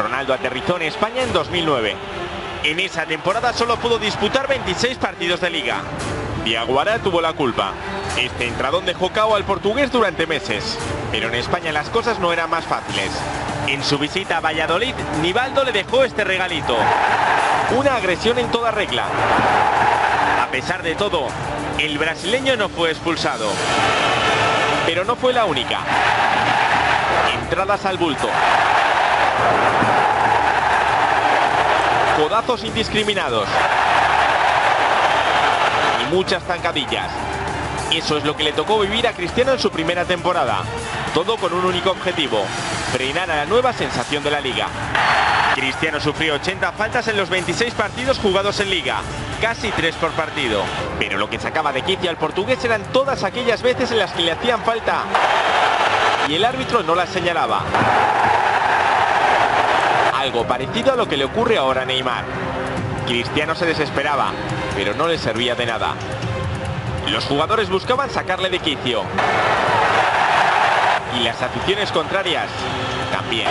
Ronaldo aterrizó en España en 2009. En esa temporada solo pudo disputar 26 partidos de liga. Diaguara tuvo la culpa. Este entradón dejó cao al portugués durante meses. Pero en España las cosas no eran más fáciles. En su visita a Valladolid, Nivaldo le dejó este regalito. Una agresión en toda regla. A pesar de todo, el brasileño no fue expulsado. Pero no fue la única. Entradas al bulto. Codazos indiscriminados. Y muchas zancadillas. Eso es lo que le tocó vivir a Cristiano en su primera temporada. Todo con un único objetivo, frenar a la nueva sensación de la liga. Cristiano sufrió 80 faltas en los 26 partidos jugados en liga, casi 3 por partido. Pero lo que sacaba de quicio al portugués eran todas aquellas veces en las que le hacían falta y el árbitro no las señalaba. Algo parecido a lo que le ocurre ahora a Neymar. Cristiano se desesperaba, pero no le servía de nada. Los jugadores buscaban sacarle de quicio. Y las aficiones contrarias también.